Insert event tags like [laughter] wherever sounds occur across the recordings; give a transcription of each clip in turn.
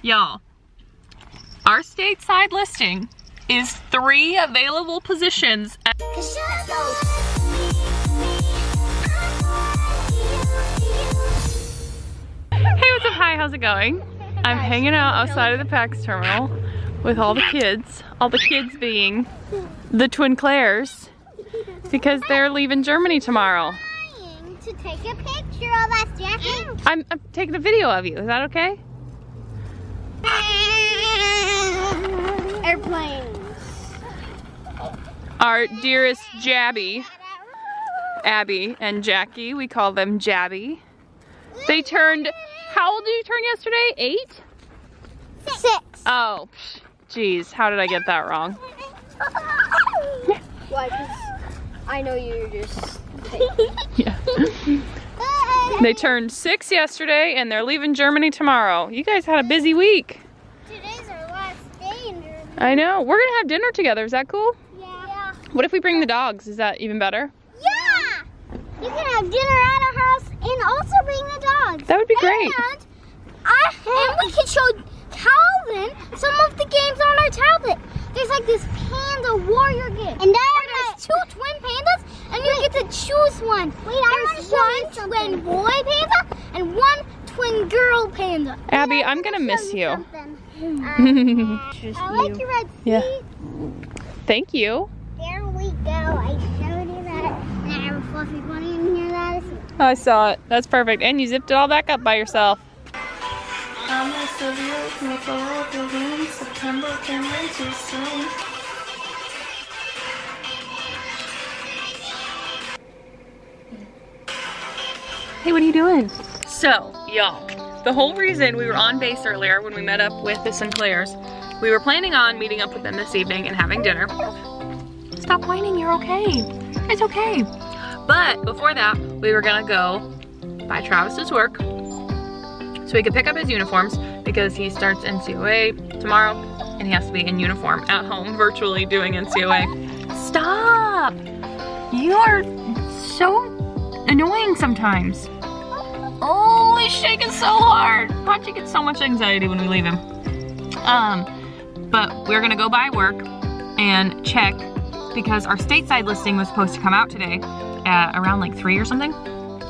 Y'all, our stateside listing is three available positions at Hey, what's up? Hi, how's it going? I'm hanging out outside of the PAX terminal with all the kids. All the kids being the twin Claires because they're leaving Germany tomorrow. to take a picture of us, Jackie. I'm, I'm taking a video of you. Is that okay? Airplanes. Our dearest Jabby, Abby and Jackie, we call them Jabby. They turned, how old did you turn yesterday? Eight? Six. Oh, geez, how did I get that wrong? Why? Because I know you're just. [laughs] Yeah. They turned six yesterday and they're leaving Germany tomorrow. You guys had a busy week. Today's our last day in Germany. I know. We're gonna have dinner together. Is that cool? Yeah. What if we bring the dogs? Is that even better? Yeah. You can have dinner at our house and also bring the dogs. That would be great. And, I, and we can show Calvin some of the games on our tablet. There's like this panda warrior game. And there's two twin pandas, and you get to choose one. Wait, I there's one twin boy panda and one twin girl panda. Abby, I'm gonna miss you. [laughs] Uh, I like your red seat. Yeah. Thank you. There we go. I showed you that. And I have a fluffy bunny in here that is. I saw it. That's perfect. And you zipped it all back up by yourself. Hey, what are you doing? So, y'all, the whole reason we were on base earlier when we met up with the Sinclairs, we were planning on meeting up with them this evening and having dinner. Stop whining, you're okay. It's okay. But before that, we were gonna go by Travis's work so he could pick up his uniforms because he starts NCOA tomorrow and he has to be in uniform at home virtually doing NCOA. Stop! You are so annoying sometimes. Oh, he's shaking so hard. Pachi gets so much anxiety when we leave him. Um, but we're gonna go by work and check because our stateside listing was supposed to come out today at around like three or something.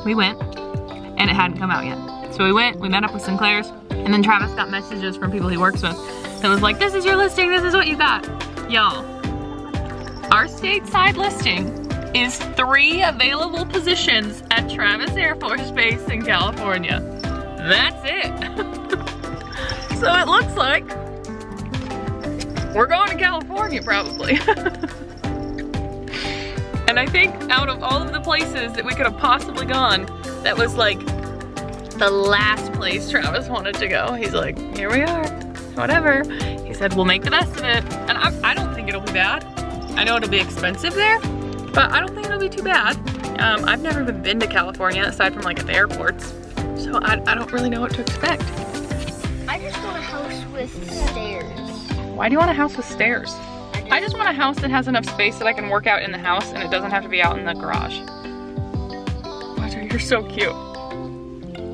We went and it hadn't come out yet. So we went, we met up with Sinclair's, and then Travis got messages from people he works with that was like, this is your listing, this is what you got. Y'all, our stateside listing is three available positions at Travis Air Force Base in California. That's it. [laughs] so it looks like we're going to California probably. [laughs] and I think out of all of the places that we could have possibly gone, that was like the last place Travis wanted to go. He's like, here we are, whatever. He said, we'll make the best of it. And I, I don't think it'll be bad. I know it'll be expensive there, but I don't think it'll be too bad. Um, I've never even been to California aside from like at the airports. So I, I don't really know what to expect. I just want a house with stairs. Why do you want a house with stairs? I just want a house that has enough space that I can work out in the house and it doesn't have to be out in the garage. Roger, you're so cute. [laughs]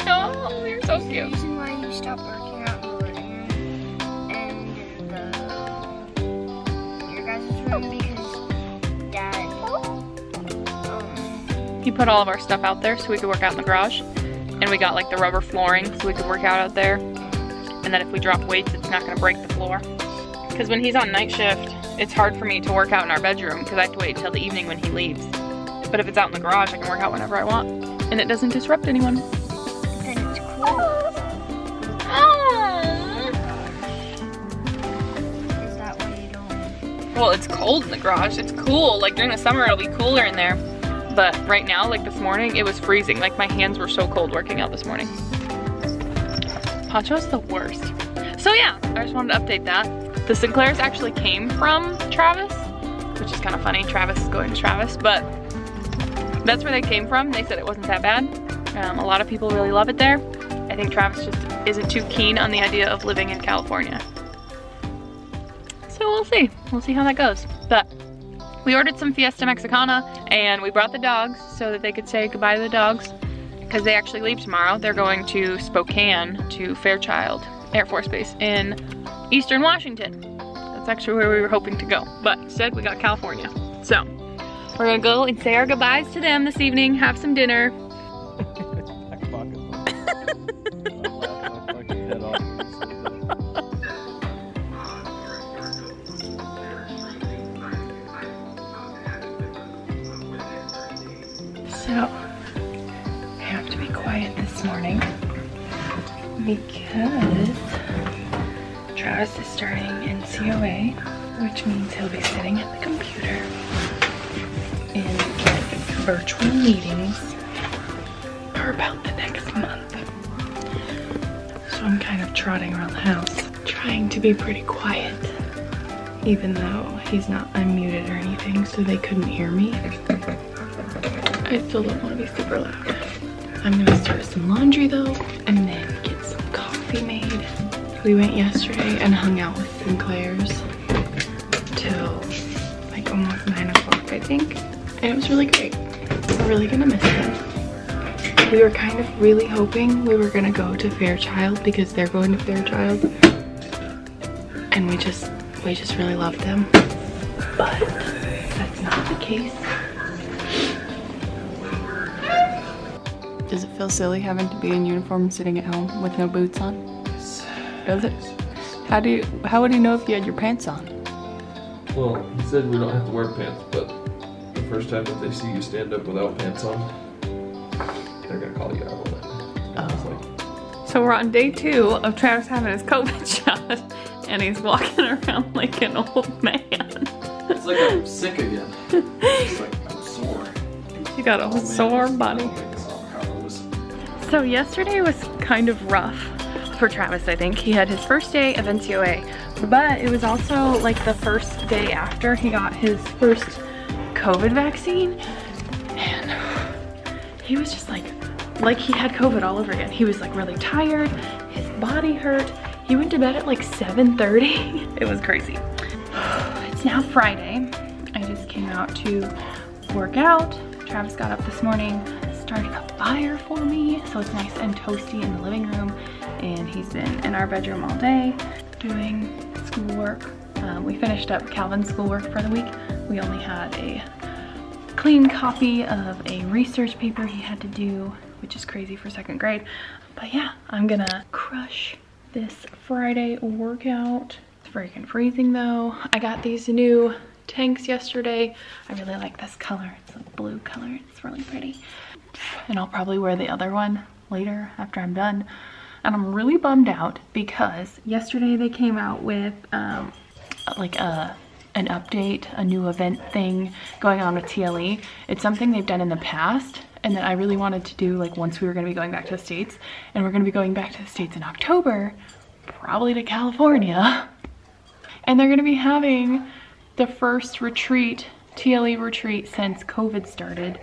Oh, you're so The cute. reason why you stopped working out in the living room and the your guys' room because He put all of our stuff out there so we could work out in the garage. And we got like the rubber flooring so we could work out out there. And that if we drop weights, it's not gonna break the floor. Because when he's on night shift, it's hard for me to work out in our bedroom because I have to wait till the evening when he leaves. But if it's out in the garage, I can work out whenever I want. And it doesn't disrupt anyone. then it's cool. Ah! Is that why you don't Well, it's cold in the garage. It's cool. Like during the summer, it'll be cooler in there. But right now, like this morning, it was freezing. Like my hands were so cold working out this morning. Pacho's the worst. So yeah, I just wanted to update that. The Sinclairs actually came from Travis, which is kind of funny. Travis is going to Travis, but that's where they came from. They said it wasn't that bad. Um, a lot of people really love it there. I think Travis just isn't too keen on the idea of living in California. So we'll see. We'll see how that goes. But we ordered some Fiesta Mexicana and we brought the dogs so that they could say goodbye to the dogs because they actually leave tomorrow. They're going to Spokane to Fairchild Air Force Base in Eastern Washington. That's actually where we were hoping to go, but instead we got California. So we're gonna go and say our goodbyes to them this evening, have some dinner. [laughs] [laughs] because Travis is starting NCOA, which means he'll be sitting at the computer in virtual meetings for about the next month. So I'm kind of trotting around the house, trying to be pretty quiet, even though he's not unmuted or anything, so they couldn't hear me. I still don't want to be super loud. I'm gonna start some laundry though, and then coffee made. We went yesterday and hung out with Sinclair's till like almost nine o'clock, I think. And it was really great. We're really gonna miss them. We were kind of really hoping we were gonna go to Fairchild because they're going to Fairchild. And we just, we just really loved them. But that's not the case. Does it feel silly having to be in uniform sitting at home with no boots on? Does it? How do you, how would you know if you had your pants on? Well, he said we don't have to wear pants, but the first time that they see you stand up without pants on, they're gonna call you out on it. Oh. I was like, So we're on day two of Travis having his COVID [laughs] shot and he's walking around like an old man. it's like I'm sick again. It's like I'm sore. You got a Oh, sore it's body. So yesterday was kind of rough for Travis, I think. He had his first day of NCOA, but it was also like the first day after he got his first COVID vaccine. And he was just like, like he had COVID all over again. He was like really tired, his body hurt. He went to bed at like 7.30. [laughs] It was crazy. [sighs] It's now Friday. I just came out to work out. Travis got up this morning, started a fire for me, so it's nice and toasty in the living room. And he's been in our bedroom all day doing schoolwork. Um, we finished up Calvin's schoolwork for the week. We only had a clean copy of a research paper he had to do, which is crazy for second grade. But yeah, I'm gonna crush this Friday workout. It's freaking freezing though. I got these new tanks yesterday. I really like this color. It's a blue color. It's really pretty. And I'll probably wear the other one later after I'm done. And I'm really bummed out because yesterday they came out with um, like a an update, a new event thing going on with TLE. It's something they've done in the past and that I really wanted to do like once we were gonna be going back to the States. And we're gonna be going back to the States in October, probably to California. And they're gonna be having the first retreat, TLE retreat since COVID started.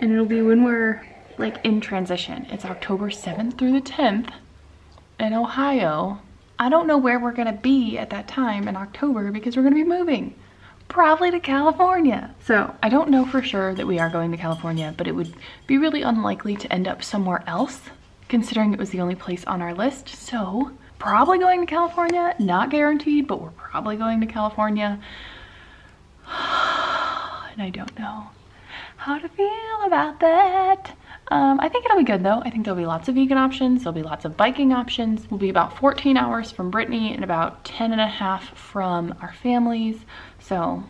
And it'll be when we're like in transition. It's October 7th through the 10th in Ohio. I don't know where we're gonna be at that time in October because we're gonna be moving. Probably to California. So I don't know for sure that we are going to California, but it would be really unlikely to end up somewhere else considering it was the only place on our list. So probably going to California, not guaranteed, but we're probably going to California. [sighs] And I don't know how to feel about that. Um, I think it'll be good though. I think there'll be lots of vegan options. There'll be lots of biking options. We'll be about 14 hours from Brittany and about 10 and a half from our families. So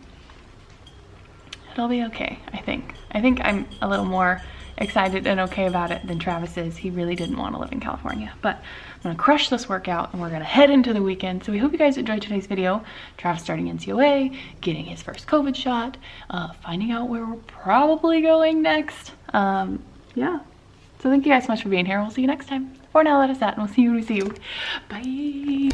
it'll be okay, I think. I think I'm a little more excited and okay about it than Travis is. He really didn't want to live in California. But I'm gonna crush this workout and we're gonna head into the weekend. So we hope you guys enjoyed today's video. Travis starting NCOA, getting his first COVID shot, uh, finding out where we're probably going next. Um, yeah. So thank you guys so much for being here. We'll see you next time. For now, let us out and we'll see you when we see you. Bye.